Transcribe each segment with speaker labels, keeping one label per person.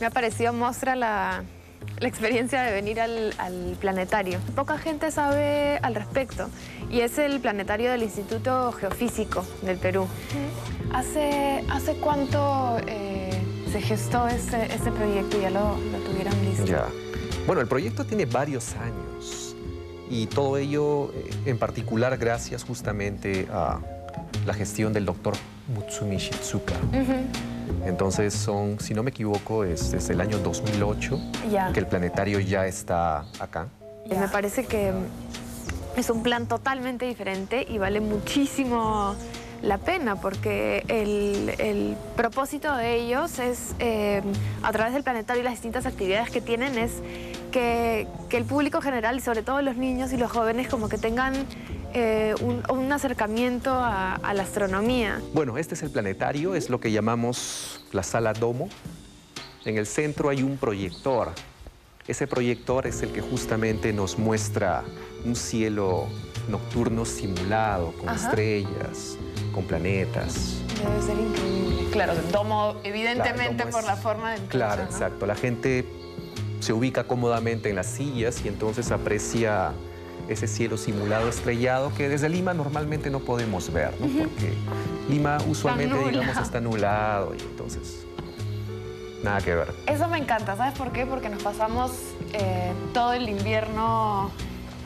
Speaker 1: Me ha parecido mostra la, la experiencia de venir al, al planetario. Poca gente sabe al respecto y es el planetario del Instituto Geofísico del Perú. ¿Hace, hace cuánto eh, se gestó este, este proyecto y ya lo, lo tuvieron listo?
Speaker 2: Ya. Bueno, el proyecto tiene varios años y todo ello eh, en particular gracias justamente a la gestión del doctor Mutsumi Shizuka. Entonces son, si no me equivoco, es desde el año 2008
Speaker 1: Ya.
Speaker 2: que el planetario ya está acá.
Speaker 1: Me parece que es un plan totalmente diferente y vale muchísimo la pena porque el, el propósito de ellos es, eh, a través del planetario y las distintas actividades que tienen, es que, que el público general y sobre todo los niños y los jóvenes como que tengan eh, un, un acercamiento a, a la astronomía.
Speaker 2: Bueno, este es el planetario, es lo que llamamos la sala domo. En el centro hay un proyector. Ese proyector es el que justamente nos muestra un cielo nocturno simulado, con
Speaker 1: Ajá.
Speaker 2: estrellas, con planetas.
Speaker 1: Debe ser increíble. Claro, el domo, evidentemente,
Speaker 2: Claro, domo
Speaker 1: por
Speaker 2: es-
Speaker 1: la forma del
Speaker 2: Claro, exacto. La gente se ubica cómodamente en las sillas y entonces aprecia ese cielo simulado estrellado que desde Lima normalmente no podemos ver, ¿no? Porque Lima usualmente, digamos, está nublado y entonces nada que ver.
Speaker 1: Eso me encanta, ¿sabes por qué? Porque nos pasamos eh, todo el invierno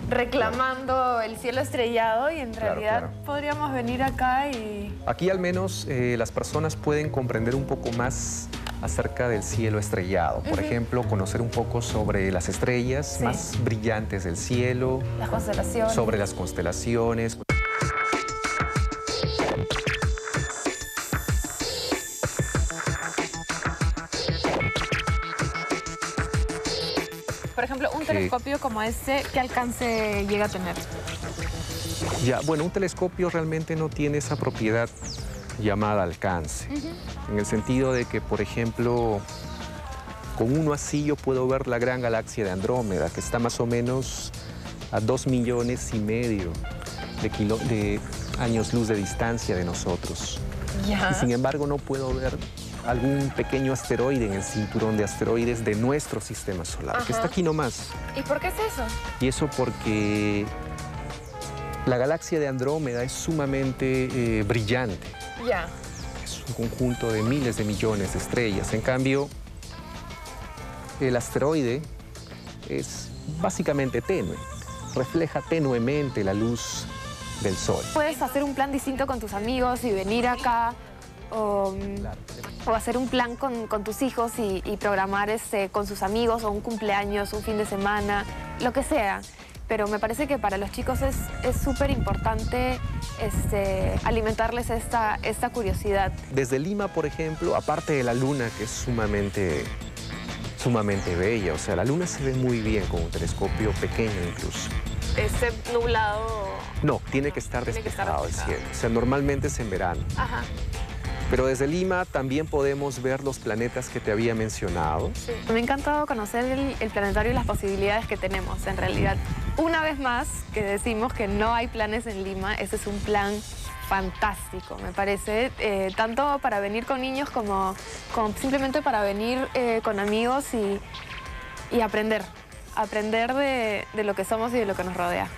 Speaker 1: reclamando el cielo estrellado y en
Speaker 2: Claro,
Speaker 1: realidad
Speaker 2: claro.
Speaker 1: podríamos venir acá y...
Speaker 2: Aquí al menos eh, las personas pueden comprender un poco más acerca del cielo estrellado. Por ejemplo, conocer un poco sobre las estrellas
Speaker 1: Sí.
Speaker 2: más brillantes del cielo,
Speaker 1: Las constelaciones.
Speaker 2: sobre las constelaciones.
Speaker 1: Por ejemplo, un telescopio como este, ¿qué alcance llega a tener?
Speaker 2: Ya, bueno, un telescopio realmente no tiene esa propiedad llamada alcance. En el sentido de que, por ejemplo, con uno así yo puedo ver la gran galaxia de Andrómeda, que está más o menos a dos millones y medio de, kilo- de años luz de distancia de nosotros. Y sin embargo no puedo ver algún pequeño asteroide en el cinturón de asteroides de nuestro sistema solar, que está aquí nomás.
Speaker 1: ¿Y por qué es eso?
Speaker 2: Y eso porque la galaxia de Andrómeda es sumamente eh, brillante.
Speaker 1: Ya.
Speaker 2: Es un conjunto de miles de millones de estrellas. En cambio, el asteroide es básicamente tenue. Refleja tenuemente la luz del Sol.
Speaker 1: Puedes hacer un plan distinto con tus amigos y venir acá o, o hacer un plan con, con tus hijos y, y programar este, con sus amigos o un cumpleaños, un fin de semana, lo que sea. Pero me parece que para los chicos es es súper importante este, alimentarles esta, esta curiosidad.
Speaker 2: Desde Lima, por ejemplo, aparte de la luna, que es sumamente, sumamente bella, o sea, la luna se ve muy bien con un telescopio pequeño incluso.
Speaker 1: Este nublado...
Speaker 2: No, tiene que estar
Speaker 1: Tiene que estar
Speaker 2: despejado el
Speaker 1: despejado.
Speaker 2: cielo. O sea, normalmente es en verano.
Speaker 1: Ajá.
Speaker 2: Pero desde Lima también podemos ver los planetas que te había mencionado.
Speaker 1: Me ha encantado conocer el, el planetario y las posibilidades que tenemos en realidad. Una vez más que decimos que no hay planes en Lima, ese es un plan fantástico, me parece, eh, tanto para venir con niños como, simplemente para venir eh, con amigos y, aprender, aprender de, de lo que somos y de lo que nos rodea.